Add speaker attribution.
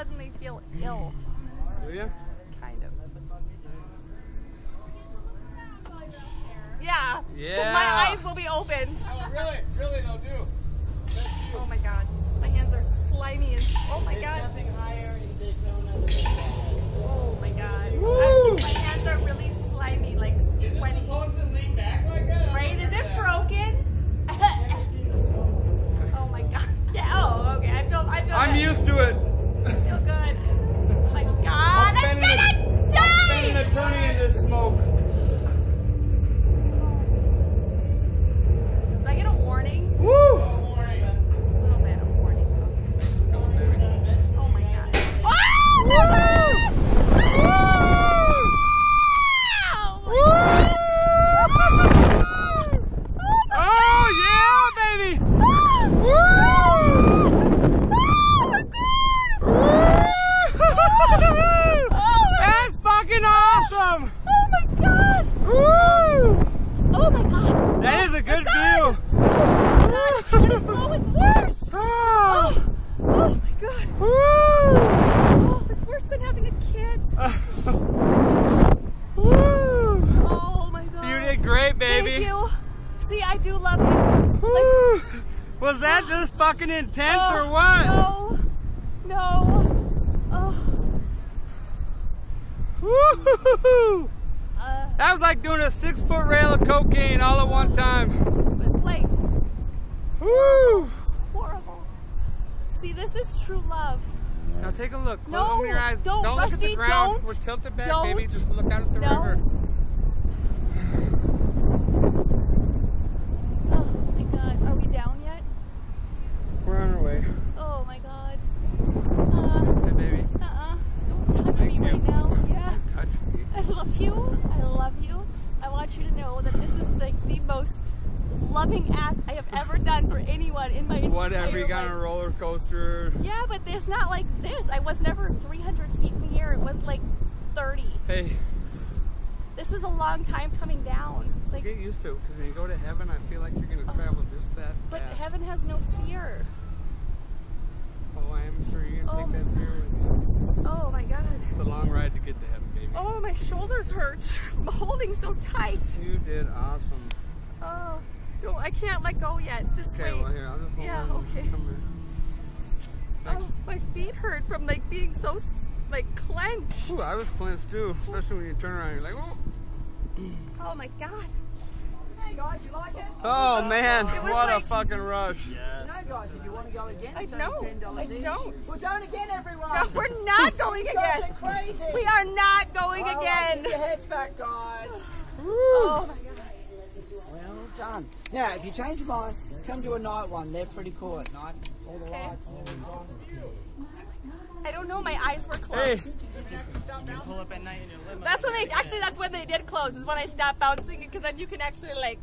Speaker 1: suddenly feel ill.
Speaker 2: Do you?
Speaker 1: Kind of. Yeah. 'cause
Speaker 2: Yeah.
Speaker 1: My eyes will be open.
Speaker 2: Oh, really? Really, they'll do.
Speaker 1: Oh my god. My hands are slimy and oh my god. Oh my god.
Speaker 2: Woo!
Speaker 1: My hands are really slimy, like sweaty.
Speaker 2: supposed to lean back like that?
Speaker 1: Right? Is it broken? oh my god. Yeah. Oh, okay. I feel. I feel.
Speaker 2: I'm
Speaker 1: good.
Speaker 2: used to it.
Speaker 1: I feel good. Oh my god. I'm
Speaker 2: spending
Speaker 1: gonna
Speaker 2: Spending
Speaker 1: die.
Speaker 2: a Tony in this smoke.
Speaker 1: Did I get a warning?
Speaker 2: Woo!
Speaker 1: A little bit of warning. Oh my god. Oh my god!
Speaker 2: Oh yeah, baby! That's fucking awesome!
Speaker 1: Oh my god!
Speaker 2: Woo!
Speaker 1: Oh my god!
Speaker 2: That is a good view.
Speaker 1: Oh my god! Oh, it's worse! Ah.
Speaker 2: Oh.
Speaker 1: Oh my god!
Speaker 2: Woo!
Speaker 1: Oh, it's worse than having a kid.
Speaker 2: Woo!
Speaker 1: Oh my god!
Speaker 2: You did great, baby.
Speaker 1: Thank you. See, I do love you.
Speaker 2: Woo! Was that just fucking intense
Speaker 1: Oh,
Speaker 2: or what?
Speaker 1: No. No. Oh.
Speaker 2: Woo! That was like doing a six foot rail of cocaine all at one time.
Speaker 1: it's like
Speaker 2: Woo!
Speaker 1: horrible. See, this is true love.
Speaker 2: Now take a look. Close
Speaker 1: No,
Speaker 2: open your eyes.
Speaker 1: don't,
Speaker 2: look at the ground.
Speaker 1: don't.
Speaker 2: We're tilted back,
Speaker 1: Don't.
Speaker 2: baby. Just look out at the
Speaker 1: No.
Speaker 2: river.
Speaker 1: Oh my god. Are we down yet?
Speaker 2: We're on our way.
Speaker 1: Oh my god. Uh,
Speaker 2: Hey, baby.
Speaker 1: uh-uh. Don't touch
Speaker 2: Thank
Speaker 1: me
Speaker 2: you.
Speaker 1: right now. Yeah.
Speaker 2: Don't touch me.
Speaker 1: I love you. I love you. I want you to know that this is like the most loving act I have ever done for anyone in my entire
Speaker 2: Whatever. You got
Speaker 1: life.
Speaker 2: on a roller coaster.
Speaker 1: Yeah, but it's not like this. I was never 300 feet in the air. It was like 30.
Speaker 2: Hey,
Speaker 1: This is a long time coming down. Like,
Speaker 2: get used to it because when you go to heaven, I feel like you're gonna oh. travel just that
Speaker 1: but
Speaker 2: fast.
Speaker 1: heaven has no fear.
Speaker 2: Oh, I am sure you're gonna
Speaker 1: Oh
Speaker 2: take that fear with you.
Speaker 1: Oh my god.
Speaker 2: It's a long ride to get to heaven.
Speaker 1: Oh, my shoulders hurt from holding so tight.
Speaker 2: You did awesome.
Speaker 1: Oh, no, I can't let go yet. Just
Speaker 2: Okay,
Speaker 1: wait.
Speaker 2: well here, I'll just hold
Speaker 1: Yeah,
Speaker 2: on.
Speaker 1: okay.
Speaker 2: Come
Speaker 1: Oh, my feet hurt from like being so like clenched.
Speaker 2: Ooh, I was clenched too, especially when you turn around. You're like, oh.
Speaker 1: Oh my god.
Speaker 3: Hey guys, you like it?
Speaker 2: Oh man,
Speaker 1: It was
Speaker 2: what a fucking rush.
Speaker 3: You know, guys, if you want to go again,
Speaker 1: I
Speaker 3: it's
Speaker 1: know.
Speaker 3: only ten dollars
Speaker 1: I
Speaker 3: each.
Speaker 1: don't.
Speaker 3: We're going again, everyone.
Speaker 1: No, we're not going
Speaker 3: These guys
Speaker 1: again.
Speaker 3: are crazy.
Speaker 1: We are not going
Speaker 3: All right,
Speaker 1: again.
Speaker 3: Keep your heads back, guys.
Speaker 1: Oh my god.
Speaker 3: Well done. Now, if you change your mind, come to a night one. They're pretty cool at night. All the
Speaker 1: Okay.
Speaker 3: lights and everything's on.
Speaker 1: I don't know. My eyes were
Speaker 2: Hey,
Speaker 1: closed.
Speaker 4: pull up at night in your limo.
Speaker 1: That's when they actually. That's when they did close. Is when I stopped bouncing because then you can actually like